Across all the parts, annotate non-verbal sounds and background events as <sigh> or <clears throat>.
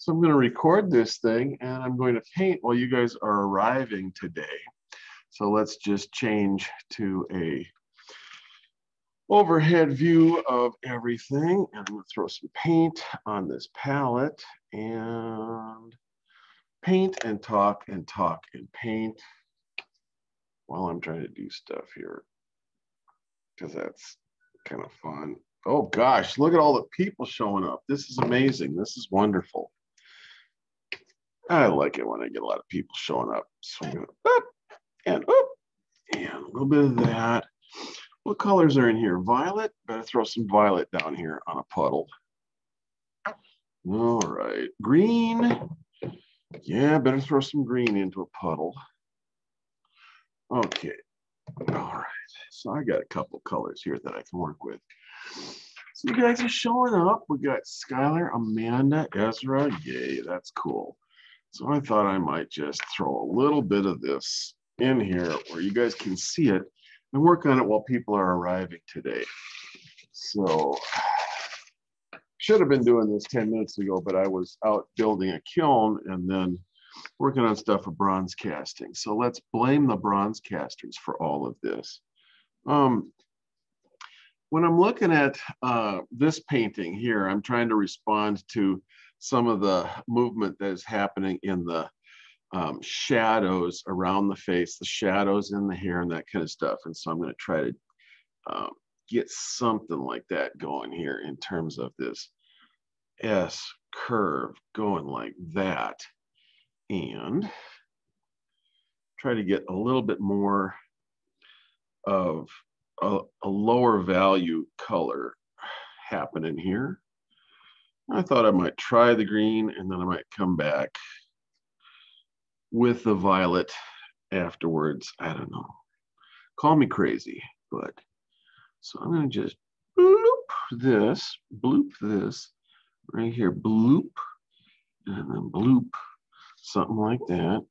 So I'm going to record this thing and I'm going to paint while you guys are arriving today. So let's just change to a overhead view of everything. And I'm going to throw some paint on this palette and paint and talk and talk and paint while I'm trying to do stuff here because that's kind of fun. Oh gosh, look at all the people showing up. This is amazing. This is wonderful. I like it when I get a lot of people showing up. Up and up and a little bit of that. What colors are in here? Violet. Better throw some violet down here on a puddle. All right, green. Yeah, better throw some green into a puddle. Okay, all right. So I got a couple colors here that I can work with. So you guys are showing up. We got Skylar, Amanda, Ezra. Yay, that's cool. So I thought I might just throw a little bit of this in here where you guys can see it and work on it while people are arriving today. So should have been doing this 10 minutes ago, but I was out building a kiln and then working on stuff for bronze casting. So let's blame the bronze casters for all of this. Um, when I'm looking at uh, this painting here, I'm trying to respond to some of the movement that is happening in the um, shadows around the face, the shadows in the hair and that kind of stuff. And so I'm going to try to um, get something like that going here in terms of this S curve going like that. And try to get a little bit more of a, a lower value color happening here. I thought I might try the green and then I might come back with the violet afterwards. I don't know. Call me crazy, but so I'm going to just bloop this, bloop this right here, bloop, and then bloop, something like that.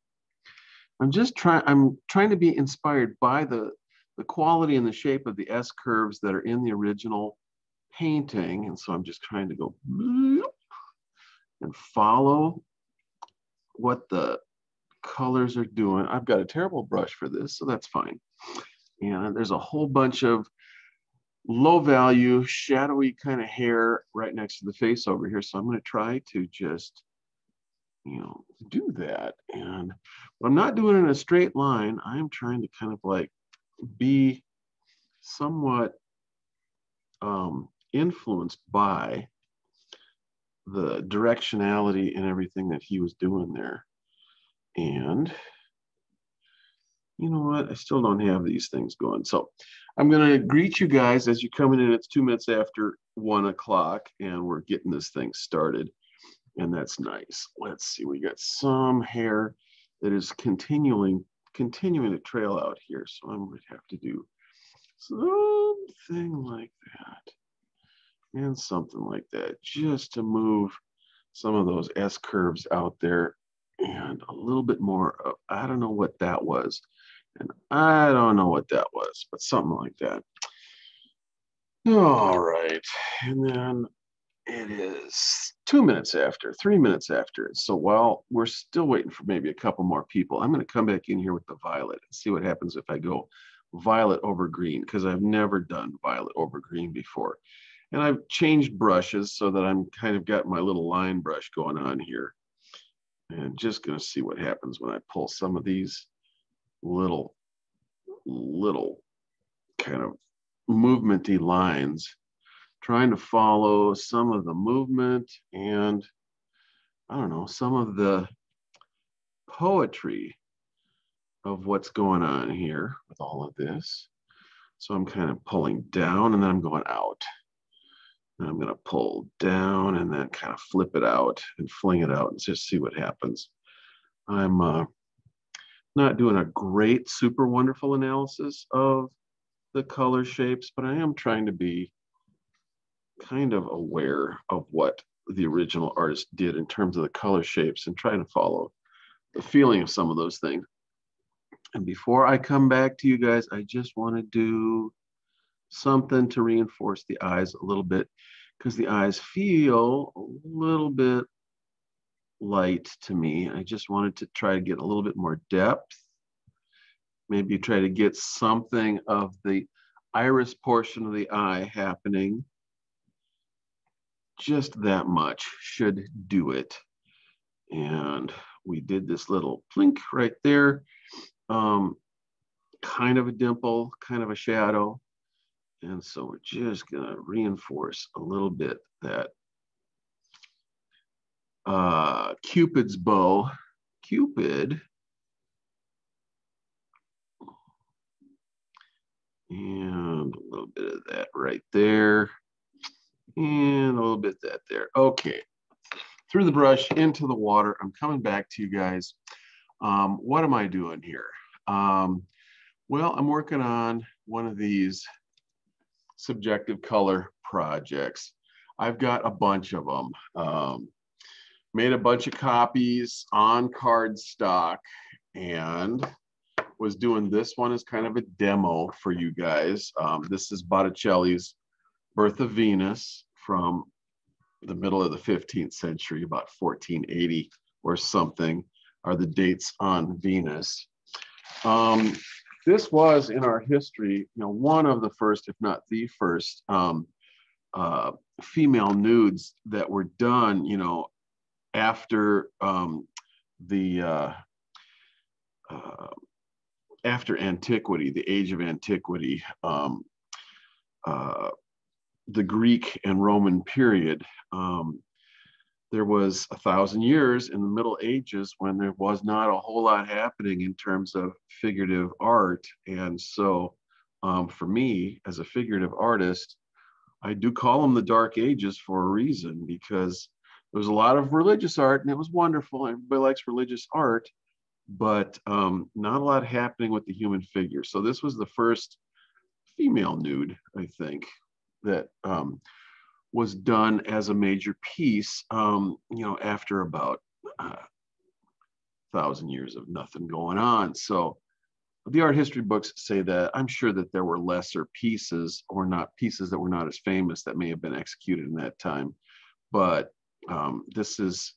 I'm just trying, I'm trying to be inspired by the, the quality and the shape of the S curves that are in the original painting. And so I'm just trying to go and follow what the colors are doing. I've got a terrible brush for this, so that's fine. And there's a whole bunch of low value, shadowy kind of hair right next to the face over here. So I'm going to try to just, you know, do that. And I'm not doing it in a straight line. I'm trying to kind of like be somewhat um, influenced by the directionality and everything that he was doing there. And you know what? I still don't have these things going. So I'm going to greet you guys as you're coming in. It's two minutes after one o'clock and we're getting this thing started. And that's nice. Let's see. We got some hair that is continuing, continuing to trail out here. So I'm going to have to do something like that and something like that just to move some of those S curves out there and a little bit more of, I don't know what that was. And I don't know what that was, but something like that. All right. And then it is two minutes after, three minutes after. So while we're still waiting for maybe a couple more people, I'm going to come back in here with the violet and see what happens if I go violet over green because I've never done violet over green before. And I've changed brushes so that I'm kind of got my little line brush going on here. And just gonna see what happens when I pull some of these little, little kind of movementy lines, trying to follow some of the movement and I don't know, some of the poetry of what's going on here with all of this. So I'm kind of pulling down and then I'm going out. I'm going to pull down and then kind of flip it out and fling it out and just see what happens. I'm uh, not doing a great, super wonderful analysis of the color shapes, but I am trying to be kind of aware of what the original artist did in terms of the color shapes and trying to follow the feeling of some of those things. And before I come back to you guys, I just want to do something to reinforce the eyes a little bit because the eyes feel a little bit light to me. I just wanted to try to get a little bit more depth. Maybe try to get something of the iris portion of the eye happening. Just that much should do it. And we did this little plink right there. Um, kind of a dimple, kind of a shadow. And so we're just gonna reinforce a little bit that uh, Cupid's bow. Cupid. And a little bit of that right there. And a little bit that there. Okay. Threw the brush into the water. I'm coming back to you guys. Um, what am I doing here? Um, well, I'm working on one of these subjective color projects. I've got a bunch of them. Um, made a bunch of copies on cardstock and was doing this one as kind of a demo for you guys. Um, this is Botticelli's Birth of Venus from the middle of the 15th century, about 1480 or something, are the dates on Venus. Um, this was in our history, you know, one of the first, if not the first, um, uh, female nudes that were done, you know, after um, the uh, uh, after antiquity, the age of antiquity, um, uh, the Greek and Roman period. Um, there was a thousand years in the Middle Ages when there was not a whole lot happening in terms of figurative art. And so, um, for me, as a figurative artist, I do call them the Dark Ages for a reason because there was a lot of religious art and it was wonderful. Everybody likes religious art, but um, not a lot happening with the human figure. So this was the first female nude, I think, that um, was done as a major piece, um, you know, after about a uh, thousand years of nothing going on. So the art history books say that I'm sure that there were lesser pieces or not pieces that were not as famous that may have been executed in that time. But um, this is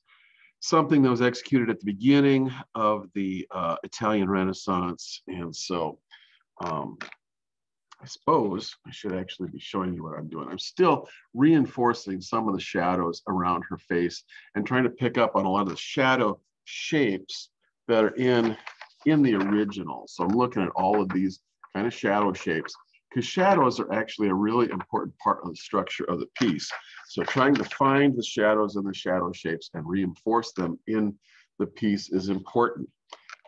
something that was executed at the beginning of the uh, Italian Renaissance. And so um, I suppose I should actually be showing you what I'm doing. I'm still reinforcing some of the shadows around her face and trying to pick up on a lot of the shadow shapes that are in, in the original. So I'm looking at all of these kind of shadow shapes because shadows are actually a really important part of the structure of the piece. So trying to find the shadows and the shadow shapes and reinforce them in the piece is important.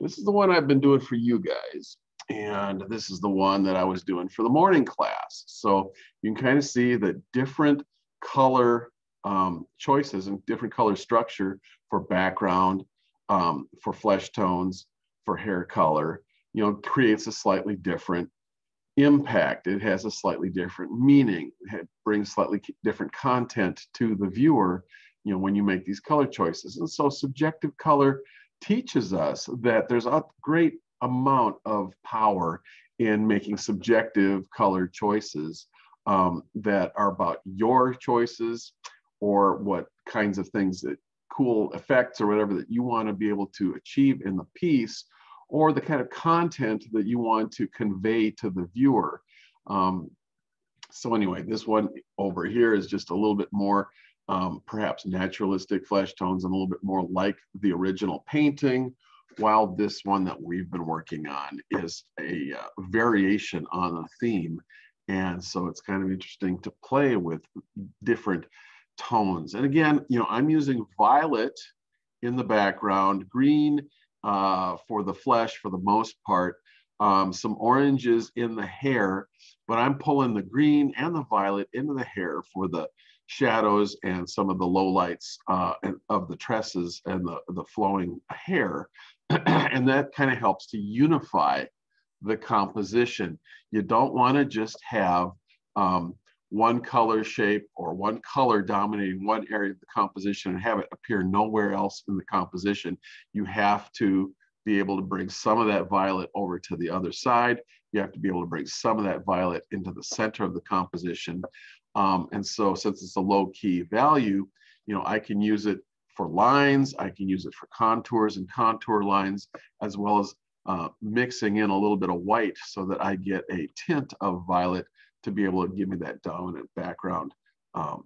This is the one I've been doing for you guys. And this is the one that I was doing for the morning class. So you can kind of see the different color um, choices and different color structure for background, um, for flesh tones, for hair color, you know, creates a slightly different impact. It has a slightly different meaning. It brings slightly different content to the viewer, you know, when you make these color choices. And so subjective color teaches us that there's a great amount of power in making subjective color choices um, that are about your choices or what kinds of things that cool effects or whatever that you want to be able to achieve in the piece or the kind of content that you want to convey to the viewer. Um, so anyway, this one over here is just a little bit more um, perhaps naturalistic flesh tones and a little bit more like the original painting, while this one that we've been working on is a uh, variation on a theme. And so it's kind of interesting to play with different tones. And again, you know, I'm using violet in the background, green uh, for the flesh for the most part, um, some oranges in the hair, but I'm pulling the green and the violet into the hair for the shadows and some of the low lights uh, of the tresses and the, the flowing hair. <clears throat> and that kind of helps to unify the composition. You don't want to just have um, one color shape or one color dominating one area of the composition and have it appear nowhere else in the composition. You have to be able to bring some of that violet over to the other side. You have to be able to bring some of that violet into the center of the composition. Um, and so since it's a low key value, you know, I can use it for lines. I can use it for contours and contour lines, as well as uh, mixing in a little bit of white so that I get a tint of violet to be able to give me that dominant background um,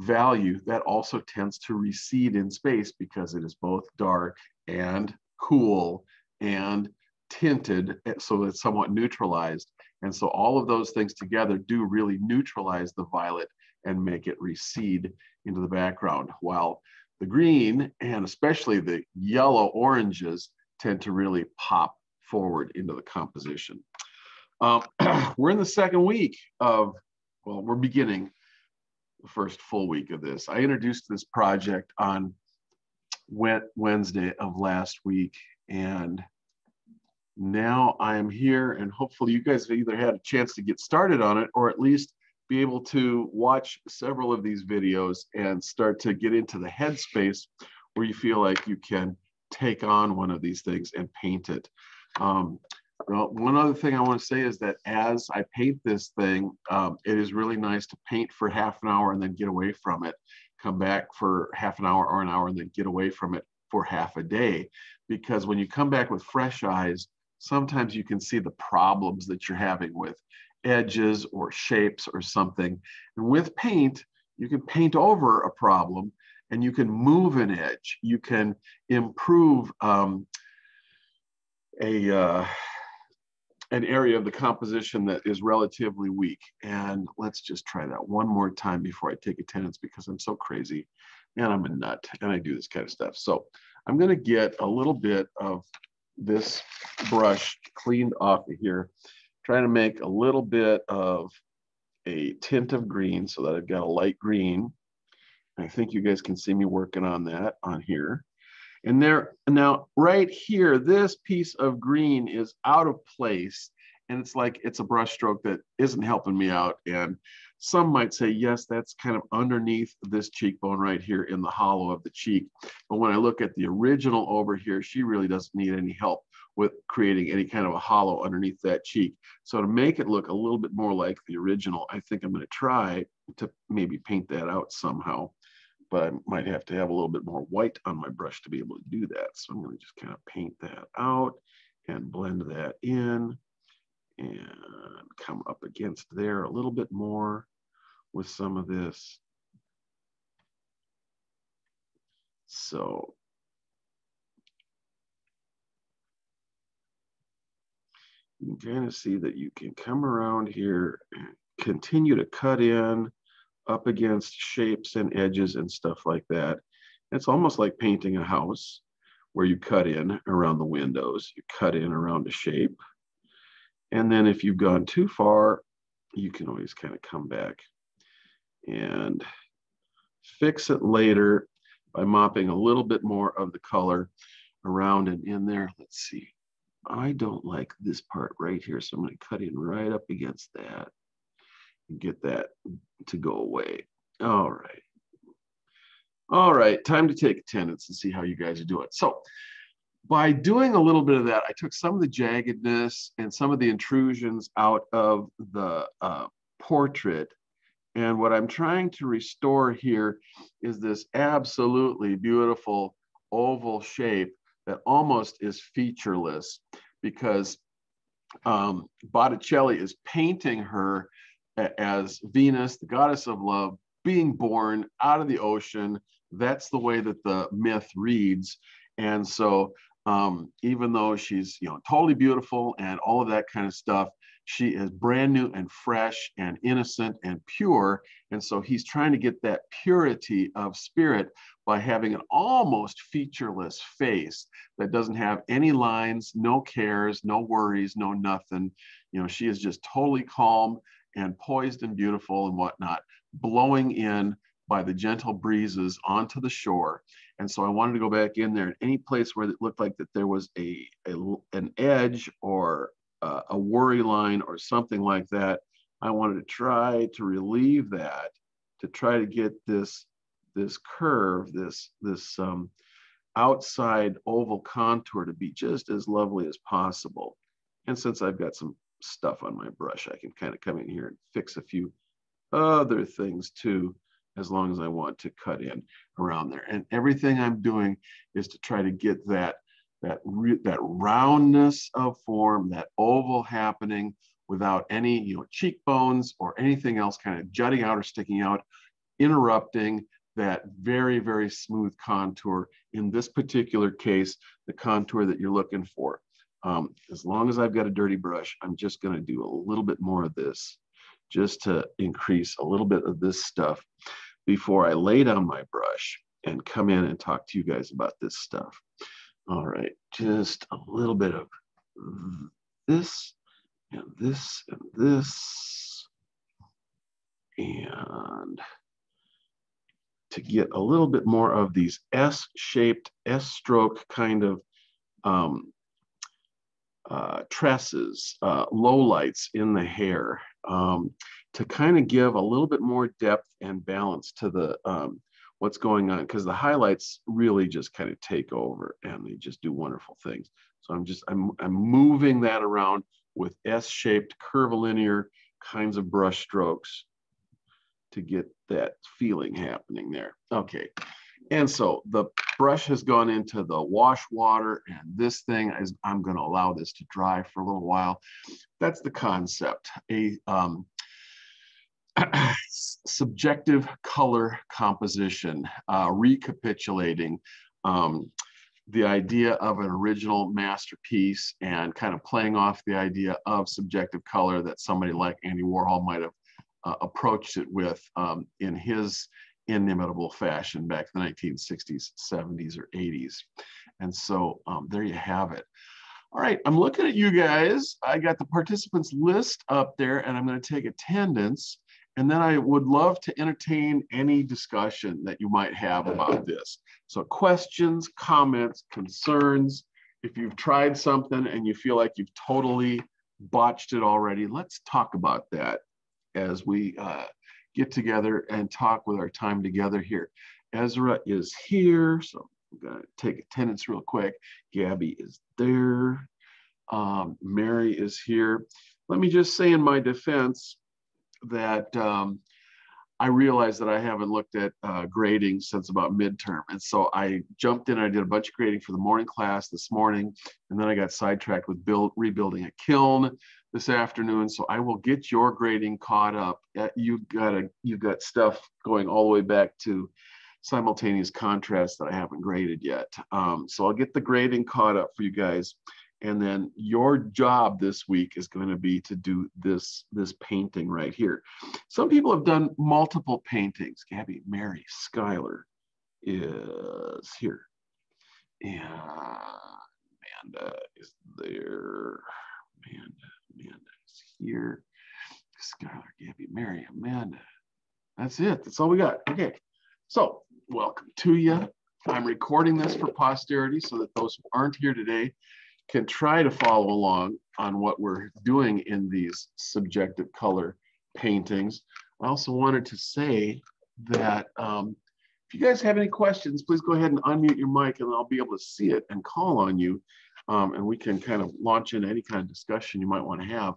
value that also tends to recede in space because it is both dark and cool and tinted so it's somewhat neutralized. And so all of those things together do really neutralize the violet and make it recede into the background. While the green and especially the yellow oranges tend to really pop forward into the composition. Um, <clears throat> we're in the second week of, well, we're beginning the first full week of this. I introduced this project on Wednesday of last week, and now I am here, and hopefully you guys have either had a chance to get started on it or at least be able to watch several of these videos and start to get into the headspace where you feel like you can take on one of these things and paint it. Um, well, one other thing I want to say is that as I paint this thing, um, it is really nice to paint for half an hour and then get away from it, come back for half an hour or an hour and then get away from it for half a day. Because when you come back with fresh eyes, sometimes you can see the problems that you're having with edges or shapes or something. And with paint, you can paint over a problem and you can move an edge. You can improve um, a uh, an area of the composition that is relatively weak. And let's just try that one more time before I take attendance because I'm so crazy and I'm a nut and I do this kind of stuff. So I'm gonna get a little bit of this brush cleaned off of here trying to make a little bit of a tint of green so that I've got a light green. I think you guys can see me working on that on here. And there, now right here, this piece of green is out of place and it's like it's a brush stroke that isn't helping me out. And some might say, yes, that's kind of underneath this cheekbone right here in the hollow of the cheek. But when I look at the original over here, she really doesn't need any help with creating any kind of a hollow underneath that cheek. So to make it look a little bit more like the original, I think I'm going to try to maybe paint that out somehow. But I might have to have a little bit more white on my brush to be able to do that. So I'm going to just kind of paint that out and blend that in and come up against there a little bit more with some of this. So you can kind of see that you can come around here and continue to cut in up against shapes and edges and stuff like that. It's almost like painting a house where you cut in around the windows, you cut in around a shape. And then if you've gone too far, you can always kind of come back and fix it later by mopping a little bit more of the color around and in there. Let's see. I don't like this part right here, so I'm going to cut in right up against that and get that to go away. All right. All right, time to take attendance and see how you guys are doing. So by doing a little bit of that, I took some of the jaggedness and some of the intrusions out of the uh, portrait. And what I'm trying to restore here is this absolutely beautiful oval shape that almost is featureless because um, Botticelli is painting her as Venus, the goddess of love, being born out of the ocean. That's the way that the myth reads. And so um, even though she's you know totally beautiful and all of that kind of stuff, she is brand new and fresh and innocent and pure. And so he's trying to get that purity of spirit by having an almost featureless face that doesn't have any lines, no cares, no worries, no nothing. You know, she is just totally calm and poised and beautiful and whatnot, blowing in by the gentle breezes onto the shore. And so I wanted to go back in there, any place where it looked like that there was a, a an edge or uh, a worry line or something like that. I wanted to try to relieve that, to try to get this this curve, this this um, outside oval contour to be just as lovely as possible. And since I've got some stuff on my brush, I can kind of come in here and fix a few other things too as long as I want to cut in around there. And everything I'm doing is to try to get that, that, that roundness of form, that oval happening without any you know, cheekbones or anything else kind of jutting out or sticking out, interrupting that very, very smooth contour. In this particular case, the contour that you're looking for. Um, as long as I've got a dirty brush, I'm just gonna do a little bit more of this just to increase a little bit of this stuff before I lay down my brush and come in and talk to you guys about this stuff. All right, just a little bit of this and this and this. And to get a little bit more of these S-shaped, S-stroke kind of um, uh, tresses, uh, low lights in the hair um, to kind of give a little bit more depth and balance to the um, what's going on because the highlights really just kind of take over and they just do wonderful things. So I'm just I'm I'm moving that around with S-shaped curvilinear kinds of brush strokes to get that feeling happening there. Okay, and so the brush has gone into the wash water and this thing is, I'm gonna allow this to dry for a little while. That's the concept, a um, <clears throat> subjective color composition, uh, recapitulating um, the idea of an original masterpiece and kind of playing off the idea of subjective color that somebody like Andy Warhol might have uh, approached it with um, in his inimitable fashion back in the 1960s, 70s, or 80s. And so um, there you have it. All right, I'm looking at you guys. I got the participants list up there and I'm gonna take attendance. And then I would love to entertain any discussion that you might have about this. So questions, comments, concerns. If you've tried something and you feel like you've totally botched it already, let's talk about that as we uh, get together and talk with our time together here. Ezra is here, so I'm gonna take attendance real quick. Gabby is there. Um, Mary is here. Let me just say in my defense that um, I realized that I haven't looked at uh, grading since about midterm. And so I jumped in, and I did a bunch of grading for the morning class this morning, and then I got sidetracked with build, rebuilding a kiln this afternoon. So I will get your grading caught up. Uh, you got a, you've got stuff going all the way back to simultaneous contrast that I haven't graded yet. Um, so I'll get the grading caught up for you guys. And then your job this week is going to be to do this, this painting right here. Some people have done multiple paintings. Gabby, Mary, Skylar is here. And Amanda is there. Amanda amanda is here. Skylar, Gabby, Mary, Amanda. That's it. That's all we got. Okay. So, welcome to you. I'm recording this for posterity so that those who aren't here today can try to follow along on what we're doing in these subjective color paintings. I also wanted to say that um, if you guys have any questions, please go ahead and unmute your mic and I'll be able to see it and call on you um, and we can kind of launch into any kind of discussion you might want to have.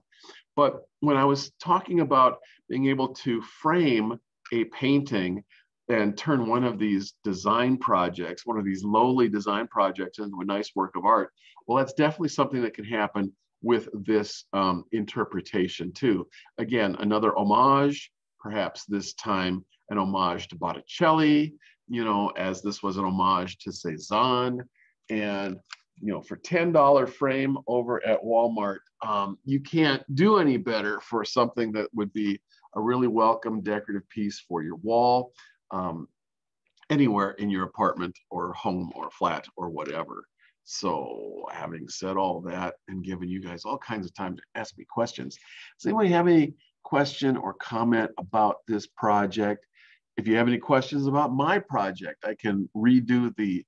But when I was talking about being able to frame a painting and turn one of these design projects, one of these lowly design projects into a nice work of art, well, that's definitely something that can happen with this um, interpretation too. Again, another homage, perhaps this time an homage to Botticelli, you know, as this was an homage to Cezanne. And you know, for $10 frame over at Walmart, um, you can't do any better for something that would be a really welcome decorative piece for your wall, um, anywhere in your apartment or home or flat or whatever. So having said all that and given you guys all kinds of time to ask me questions, does anybody have any question or comment about this project? If you have any questions about my project, I can redo the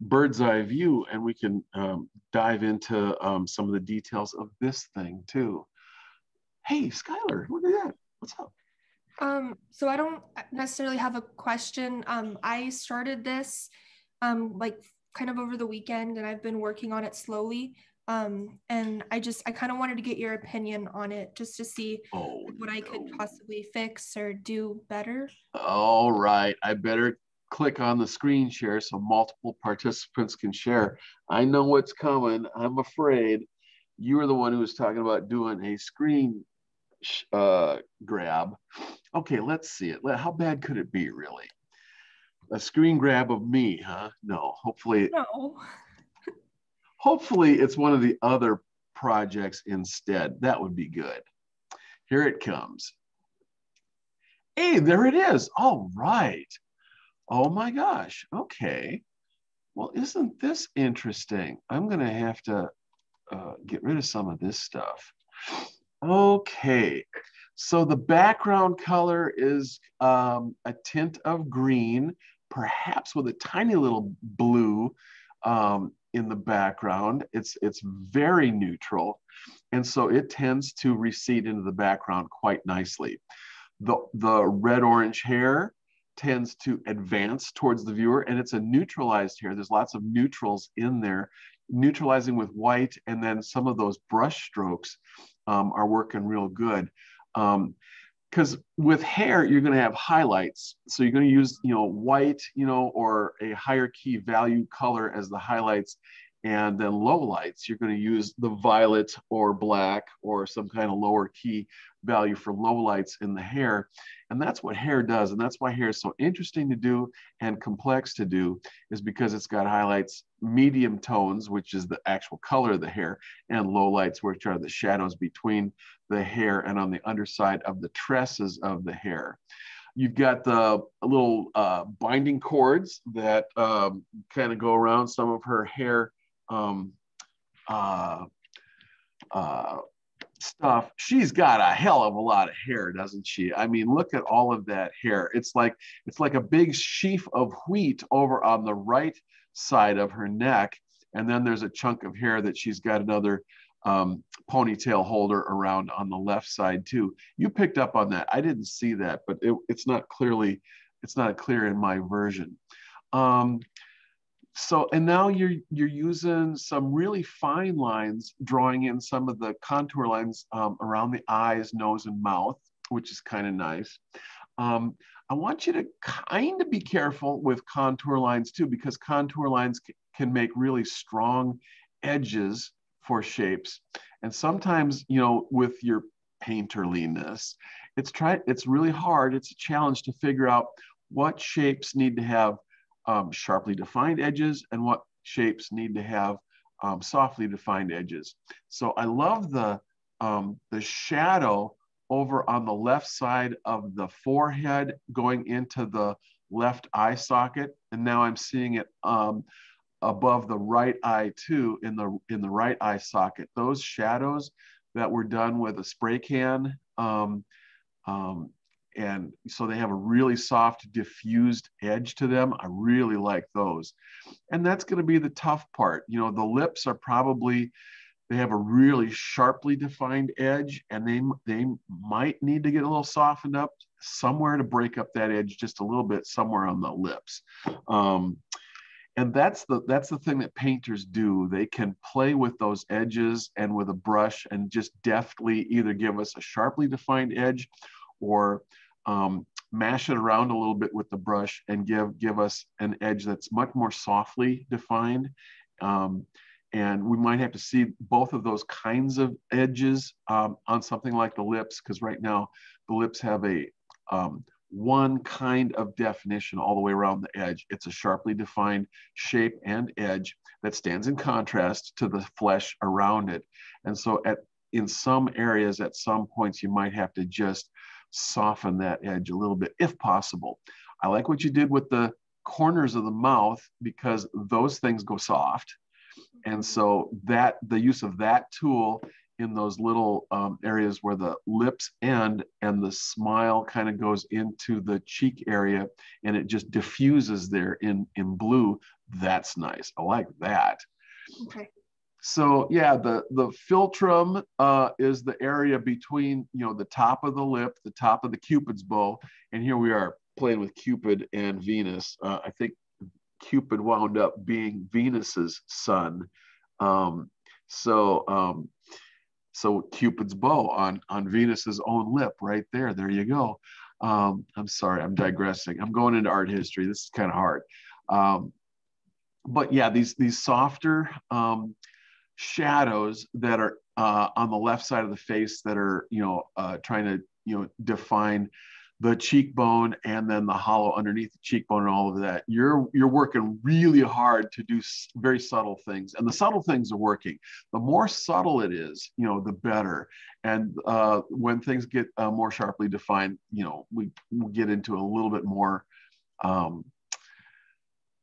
bird's eye view and we can um, dive into um, some of the details of this thing too. Hey, Skylar, look at that. What's up? Um, so I don't necessarily have a question. Um, I started this um, like kind of over the weekend and I've been working on it slowly. Um, and I just, I kind of wanted to get your opinion on it just to see Oh, what I could possibly fix or do better. All right, I better click on the screen share so multiple participants can share. I know what's coming. I'm afraid you were the one who was talking about doing a screen uh, grab. Okay, let's see it. How bad could it be, really? A screen grab of me, huh? No, hopefully. No. hopefully, it's one of the other projects instead. That would be good. Here it comes. Hey, there it is. All right. Oh my gosh. Okay. Well, isn't this interesting? I'm going to have to uh, get rid of some of this stuff. Okay. So the background color is um, a tint of green, perhaps with a tiny little blue um, in the background. It's, it's very neutral. And so it tends to recede into the background quite nicely. The, the red-orange hair tends to advance towards the viewer and it's a neutralized hair. There's lots of neutrals in there, neutralizing with white and then some of those brush strokes um, are working real good. Because um, with hair, you're going to have highlights. So you're going to use, you know, white, you know, or a higher key value color as the highlights. And then low lights, you're going to use the violet or black or some kind of lower key value for low lights in the hair. And that's what hair does. And that's why hair is so interesting to do and complex to do is because it's got highlights, medium tones, which is the actual color of the hair, and low lights, which are the shadows between the hair and on the underside of the tresses of the hair. You've got the little uh, binding cords that um, kind of go around some of her hair um, uh, uh, stuff, she's got a hell of a lot of hair, doesn't she? I mean, look at all of that hair. It's like it's like a big sheaf of wheat over on the right side of her neck, and then there's a chunk of hair that she's got another um, ponytail holder around on the left side too. You picked up on that. I didn't see that, but it, it's not clearly it's not clear in my version. Um, so and now you're you're using some really fine lines drawing in some of the contour lines um, around the eyes nose and mouth which is kind of nice. Um, i want you to kind of be careful with contour lines too because contour lines can make really strong edges for shapes. And sometimes you know with your painterliness it's try it's really hard it's a challenge to figure out what shapes need to have um, sharply defined edges and what shapes need to have um, softly defined edges. So I love the, um, the shadow over on the left side of the forehead going into the left eye socket. And now I'm seeing it um, above the right eye too in the, in the right eye socket. Those shadows that were done with a spray can um, um, and so they have a really soft diffused edge to them. I really like those. And that's going to be the tough part. You know the lips are probably they have a really sharply defined edge and they they might need to get a little softened up somewhere to break up that edge just a little bit somewhere on the lips. Um, and that's the that's the thing that painters do. They can play with those edges and with a brush and just deftly either give us a sharply defined edge or um, mash it around a little bit with the brush and give, give us an edge that's much more softly defined. Um, and we might have to see both of those kinds of edges um, on something like the lips, because right now the lips have a um, one kind of definition all the way around the edge. It's a sharply defined shape and edge that stands in contrast to the flesh around it. And so at in some areas, at some points, you might have to just soften that edge a little bit if possible. I like what you did with the corners of the mouth because those things go soft. And so that the use of that tool in those little um, areas where the lips end and the smile kind of goes into the cheek area and it just diffuses there in, in blue, that's nice. I like that. Okay. So yeah, the, the philtrum uh, is the area between, you know, the top of the lip, the top of the Cupid's bow. And here we are playing with Cupid and Venus. Uh, I think Cupid wound up being Venus's son. Um, So, um, so Cupid's bow on on Venus's own lip, right there. There you go. Um, I'm sorry, I'm digressing. I'm going into art history. This is kind of hard. Um, but yeah, these these softer um, shadows that are uh, on the left side of the face that are you know uh, trying to you know define the cheekbone and then the hollow underneath the cheekbone and all of that. You're you're working really hard to do very subtle things and the subtle things are working. The more subtle it is you know the better. And uh, when things get uh, more sharply defined you know we we get into a little bit more um,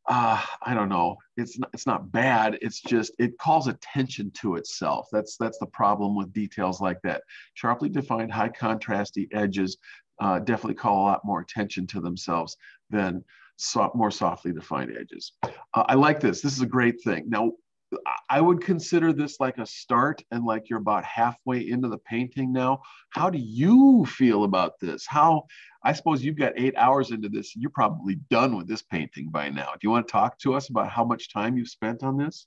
uh, I don't know. It's not, it's not bad. It's just it calls attention to itself. That's that's the problem with details like that. Sharply defined, high contrasty edges uh, definitely call a lot more attention to themselves than so, more softly defined edges. Uh, I like this. This is a great thing. Now, I would consider this like a start and like you're about halfway into the painting now. How do you feel about this? How, I suppose you've got eight hours into this. You're probably done with this painting by now. Do you want to talk to us about how much time you've spent on this?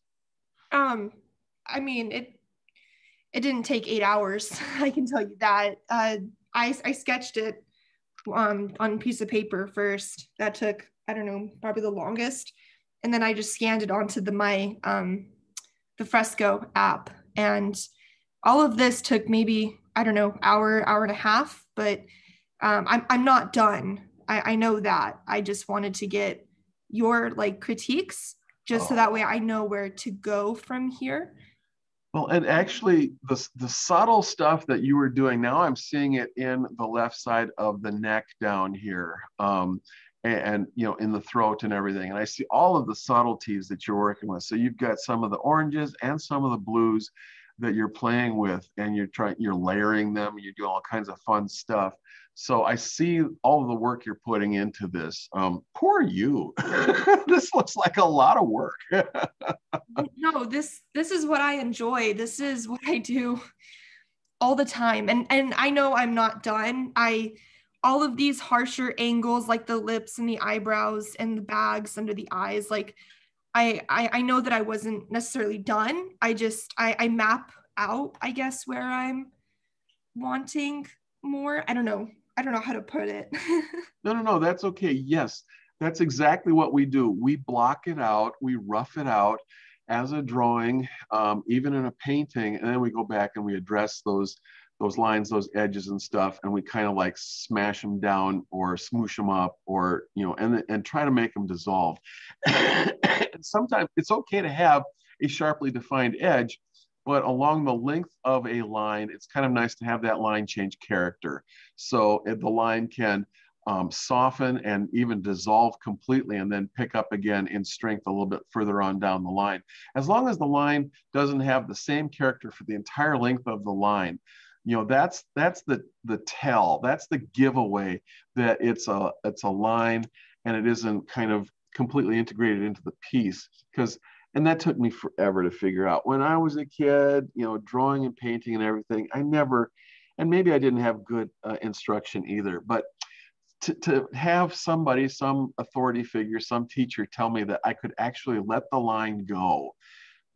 Um, I mean, it, it didn't take eight hours. <laughs> I can tell you that. Uh, I, I sketched it um, on a piece of paper first. That took, I don't know, probably the longest. And then I just scanned it onto the my um, the Fresco app. And all of this took maybe, I don't know, hour, hour and a half, but um, I'm, I'm not done. I, I know that. I just wanted to get your like critiques just oh. so that way I know where to go from here. Well, and actually, the, the subtle stuff that you were doing, now I'm seeing it in the left side of the neck down here. Um, and, you know in the throat and everything. And i see all of the subtleties that you're working with. So you've got some of the oranges and some of the blues that you're playing with and you're trying you're layering them you're doing all kinds of fun stuff. So i see all the work you're putting into this. Um, poor you? <laughs> This looks like a lot of work. <laughs> No this this is what i enjoy. This is what i do all the time. And and i know i'm not done. I all of these harsher angles like the lips and the eyebrows and the bags under the eyes like I, I i know that i wasn't necessarily done. I just i i map out i guess where i'm wanting more. I don't know. I don't know how to put it. <laughs> No no no that's okay. Yes that's exactly what we do. We block it out we rough it out as a drawing um, even in a painting and then we go back and we address those those lines, those edges and stuff, and we kind of like smash them down or smoosh them up or, you know, and, and try to make them dissolve. <coughs> and sometimes it's okay to have a sharply defined edge, but along the length of a line, it's kind of nice to have that line change character. So the line can um, soften and even dissolve completely and then pick up again in strength a little bit further on down the line. As long as the line doesn't have the same character for the entire length of the line, you know that's that's the the tell that's the giveaway that it's a it's a line and it isn't kind of completely integrated into the piece. Because and that took me forever to figure out. When i was a kid you know drawing and painting and everything i never and maybe i didn't have good uh, instruction either but to, to have somebody some authority figure some teacher tell me that i could actually let the line go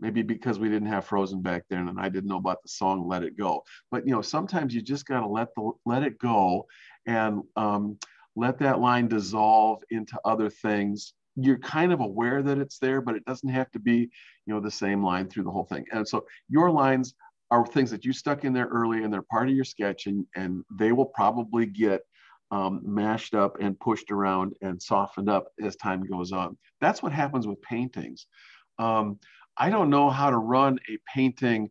maybe because we didn't have frozen back then and i didn't know about the song let it go. But you know sometimes you just got to let the let it go and um, let that line dissolve into other things. You're kind of aware that it's there but it doesn't have to be you know the same line through the whole thing. And so your lines are things that you stuck in there early and they're part of your sketch and, and they will probably get um, mashed up and pushed around and softened up as time goes on. That's what happens with paintings. Um, I don't know how to run a painting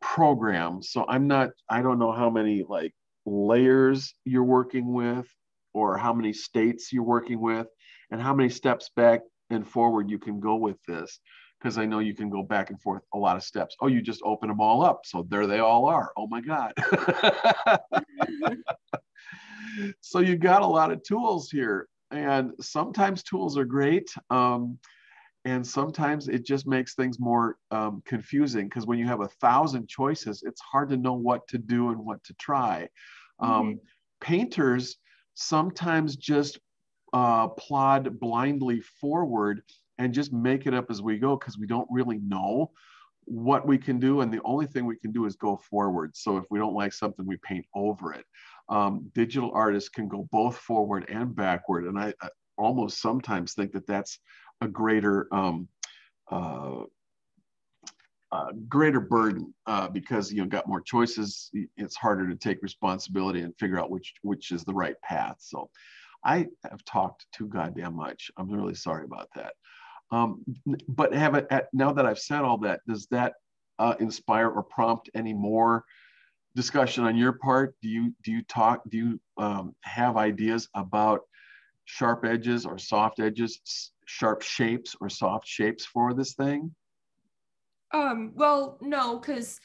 program. So I'm not, I don't know how many like layers you're working with or how many states you're working with and how many steps back and forward you can go with this. Because I know you can go back and forth a lot of steps. Oh, you just open them all up. So there they all are. Oh my God. <laughs> so you got a lot of tools here. And sometimes tools are great. Um, and sometimes it just makes things more um, confusing because when you have a thousand choices it's hard to know what to do and what to try um, mm-hmm. um, painters sometimes just uh, plod blindly forward and just make it up as we go because we don't really know what we can do, and the only thing we can do is go forward. So if we don't like something, we paint over it. Um, digital artists can go both forward and backward, and I, I almost sometimes think that that's a greater um, uh, uh, greater burden uh, because you know got more choices. It's harder to take responsibility and figure out which which is the right path. So, I have talked too goddamn much. I'm really sorry about that. Um, but have it now that I've said all that, does that uh, inspire or prompt any more discussion on your part? Do you do you talk? Do you um, have ideas about sharp edges or soft edges, sharp shapes or soft shapes for this thing? Um, well, no, because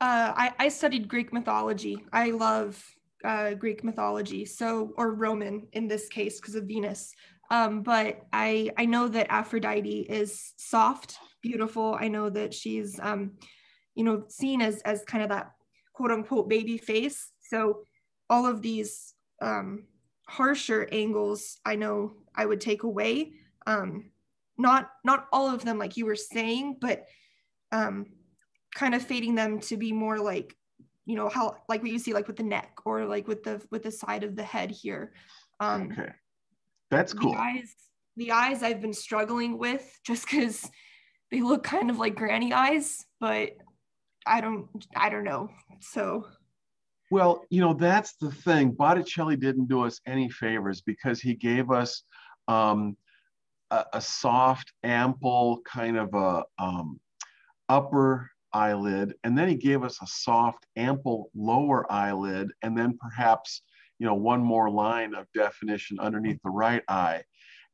uh, I, I studied Greek mythology. I love uh, Greek mythology, so or Roman in this case because of Venus. Um, but I I know that Aphrodite is soft, beautiful. I know that she's um, you know seen as as kind of that quote unquote baby face. So all of these um, harsher angles, I know I would take away. Um, not not all of them like you were saying, but um, kind of fading them to be more like you know how like what you see like with the neck or like with the with the side of the head here. Um okay. That's cool. the eyes the eyes i've been struggling with just because they look kind of like granny eyes but i don't i don't know. So well you know that's the thing. Botticelli didn't do us any favors because he gave us um a, a soft ample kind of a um upper eyelid and then he gave us a soft ample lower eyelid and then perhaps you know one more line of definition underneath the right eye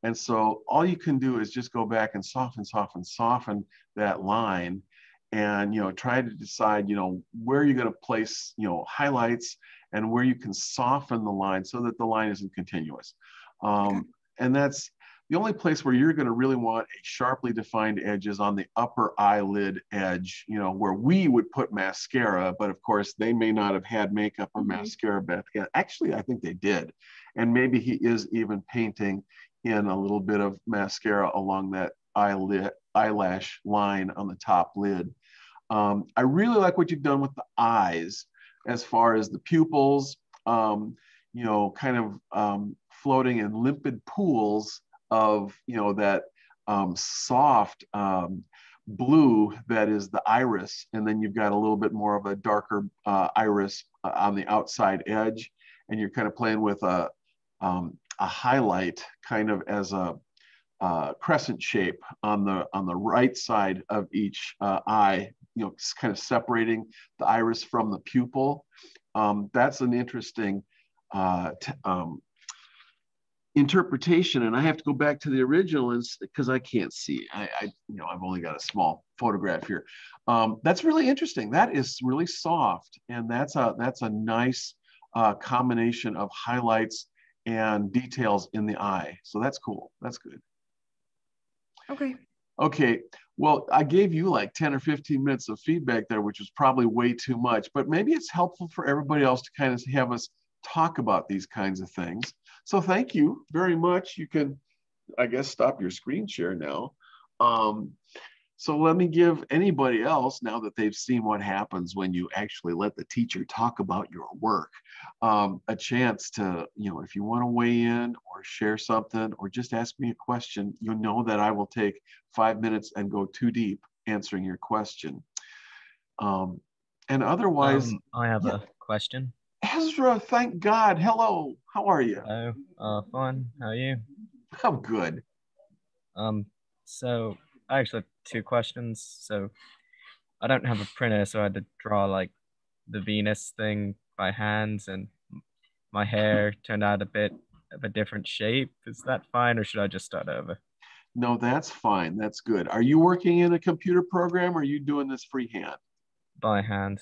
and so all you can do is just go back and soften soften soften that line and you know try to decide you know where you're going to place you know highlights and where you can soften the line so that the line isn't continuous um, okay. and that's the only place where you're going to really want a sharply defined edge is on the upper eyelid edge, you know, where we would put mascara, but of course they may not have had makeup or mm-hmm. mascara back then. Actually, I think they did. And maybe he is even painting in a little bit of mascara along that eyelid, eyelash line on the top lid. Um, I really like what you've done with the eyes as far as the pupils, um, you know, kind of um, floating in limpid pools of you know that um, soft um, blue that is the iris, and then you've got a little bit more of a darker uh, iris uh, on the outside edge, and you're kind of playing with a um, a highlight kind of as a uh, crescent shape on the on the right side of each uh, eye, you know, kind of separating the iris from the pupil. Um, that's an interesting uh, um, interpretation and i have to go back to the original and because i can't see I, I, you know i've only got a small photograph here. Um, that's really interesting that is really soft and that's a that's a nice uh, combination of highlights and details in the eye so that's cool that's good. Okay. Okay well i gave you like 10 or 15 minutes of feedback there which was probably way too much but maybe it's helpful for everybody else to kind of have us talk about these kinds of things so thank you very much. You can, I guess, stop your screen share now. Um, so let me give anybody else, now that they've seen what happens when you actually let the teacher talk about your work, um, a chance to, you know, if you want to weigh in or share something or just ask me a question, you know that I will take five minutes and go too deep answering your question. Um, and otherwise, um, I have yeah. a question. Ezra, thank God. Hello. How are you? Hello. Uh, fun. How are you? I'm good. Um, so I actually have two questions. So I don't have a printer, so I had to draw like the Venus thing by hands, and my hair <laughs> turned out a bit of a different shape. Is that fine, or should I just start over? No, that's fine. That's good. Are you working in a computer program, or are you doing this freehand? By hand.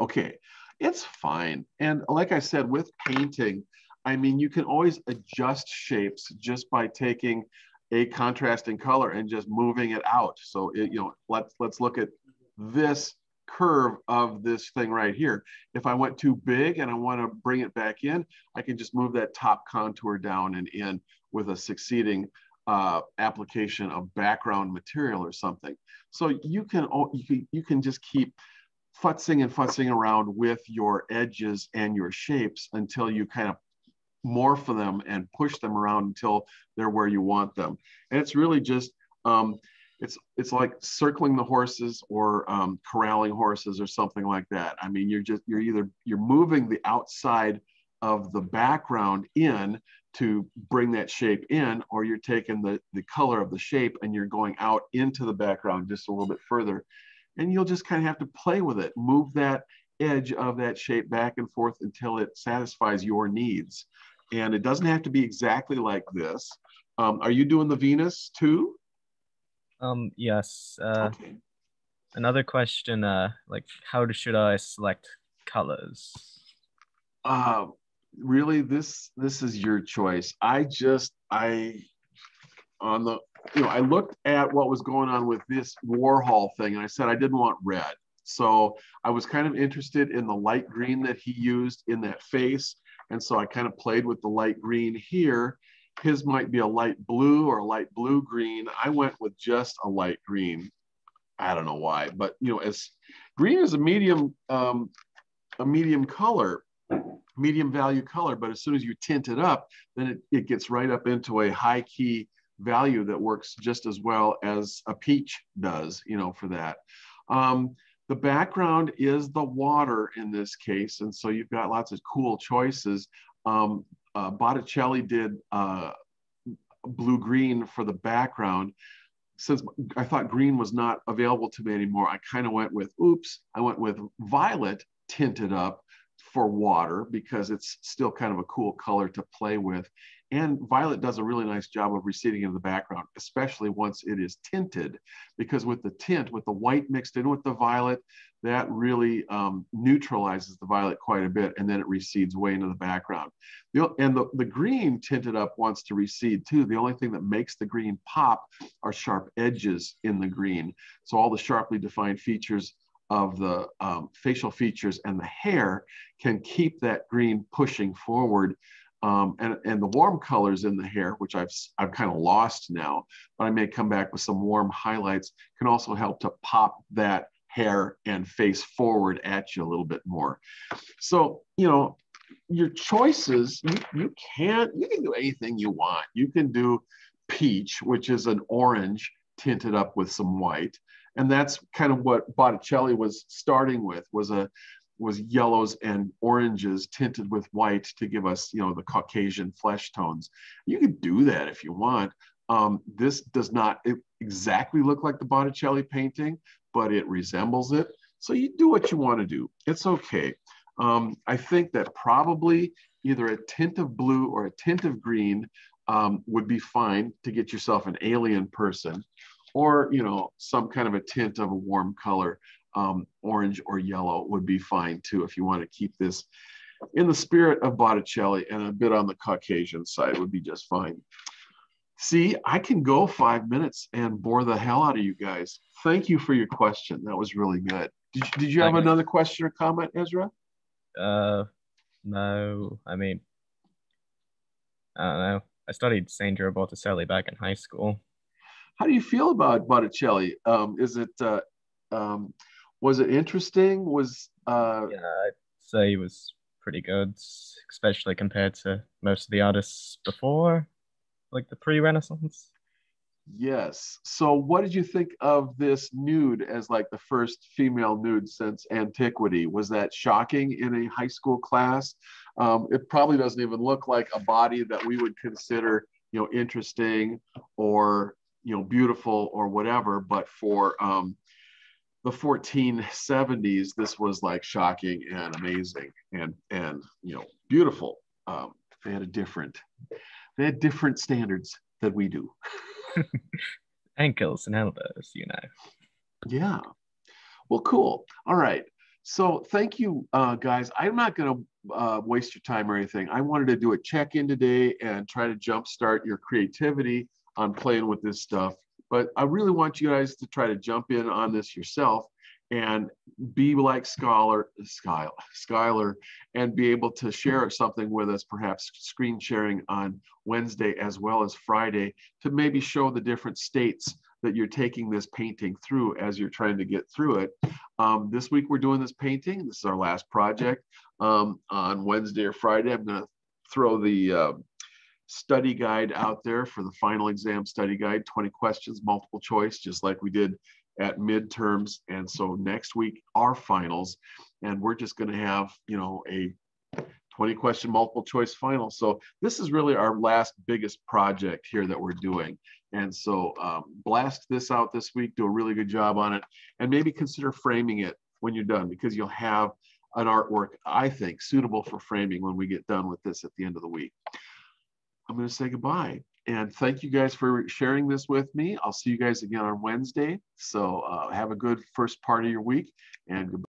Okay it's fine. And like I said, with painting, I mean, you can always adjust shapes just by taking a contrasting color and just moving it out. So, it, you know, let's, let's look at this curve of this thing right here. If I went too big and I want to bring it back in, I can just move that top contour down and in with a succeeding uh, application of background material or something. So you can, you can, you can just keep futzing and futzing around with your edges and your shapes until you kind of morph them and push them around until they're where you want them. And it's really just, um, it's it's like circling the horses or um, corralling horses or something like that. I mean, you're just you're either you're moving the outside of the background in to bring that shape in, or you're taking the the color of the shape and you're going out into the background just a little bit further, and you'll just kind of have to play with it, move that edge of that shape back and forth until it satisfies your needs. And it doesn't have to be exactly like this. Um, are you doing the Venus too? Um, yes. Uh, okay. Another question, uh, like how should I select colors? Uh, really, this this is your choice. I just I on the you know I looked at what was going on with this Warhol thing, and I said I didn't want red. So I was kind of interested in the light green that he used in that face. And so I kind of played with the light green here his might be a light blue or a light blue green. I went with just a light green. I don't know why, but you know, as green is a medium, um, a medium color, medium value color, but as soon as you tint it up, then it, it gets right up into a high key value that works just as well as a peach does, you know, for that. Um, the background is the water in this case. And so you've got lots of cool choices. Um, uh, Botticelli did uh, blue green for the background. Since I thought green was not available to me anymore, I kind of went with, oops, I went with violet tinted up for water because it's still kind of a cool color to play with. And violet does a really nice job of receding into the background, especially once it is tinted, because with the tint, with the white mixed in with the violet, that really um, neutralizes the violet quite a bit and then it recedes way into the background. The, and the, the green tinted up wants to recede too. The only thing that makes the green pop are sharp edges in the green. So all the sharply defined features of the um, facial features and the hair can keep that green pushing forward um, and, and the warm colors in the hair, which I've, I've kind of lost now, but I may come back with some warm highlights, can also help to pop that hair and face forward at you a little bit more. So, you know, your choices, you, you can't, you can do anything you want. You can do peach, which is an orange tinted up with some white. And that's kind of what Botticelli was starting with was a was yellows and oranges tinted with white to give us, you know, the Caucasian flesh tones. You could do that if you want. Um, this does not exactly look like the Botticelli painting, but it resembles it. So you do what you want to do. It's okay. Um, I think that probably either a tint of blue or a tint of green um, would be fine to get yourself an alien person or, you know, some kind of a tint of a warm color. Um, orange or yellow would be fine too if you want to keep this in the spirit of Botticelli and a bit on the Caucasian side would be just fine. See, I can go five minutes and bore the hell out of you guys. Thank you for your question. That was really good. Did, did you have another question or comment, Ezra? Uh, no. I mean, I don't know. I studied Sandro Botticelli back in high school. How do you feel about Botticelli? Um, is it uh, um, was it interesting? Was uh, yeah, I'd say he was pretty good, especially compared to most of the artists before like the pre-Renaissance. Yes. So, what did you think of this nude as like the first female nude since antiquity? Was that shocking in a high school class? Um, it probably doesn't even look like a body that we would consider, you know, interesting or you know beautiful or whatever. But for um, the 1470s, this was like shocking and amazing and and you know beautiful. Um, they had a different they had different standards than we do. Ankles <laughs> and elbows, you know. Yeah. Well, cool. All right. So thank you, uh, guys. I'm not going to uh, waste your time or anything. I wanted to do a check in today and try to jumpstart your creativity on playing with this stuff. But I really want you guys to try to jump in on this yourself and be like Scholar, Skylar, Skylar, and be able to share something with us, perhaps screen sharing on Wednesday as well as Friday, to maybe show the different states that you're taking this painting through as you're trying to get through it. Um, this week we're doing this painting. This is our last project. Um, on Wednesday or Friday, I'm going to throw the uh, study guide out there for the final exam study guide, 20 questions, multiple choice, just like we did at midterms. And so next week, our finals, and we're just going to have, you know, a 20 question multiple choice final. So this is really our last biggest project here that we're doing. And so um, blast this out this week, do a really good job on it, and maybe consider framing it when you're done because you'll have an artwork, I think, suitable for framing when we get done with this at the end of the week. I'm going to say goodbye. And thank you guys for sharing this with me. I'll see you guys again on Wednesday. So uh, have a good first part of your week and goodbye.